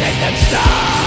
shake them stop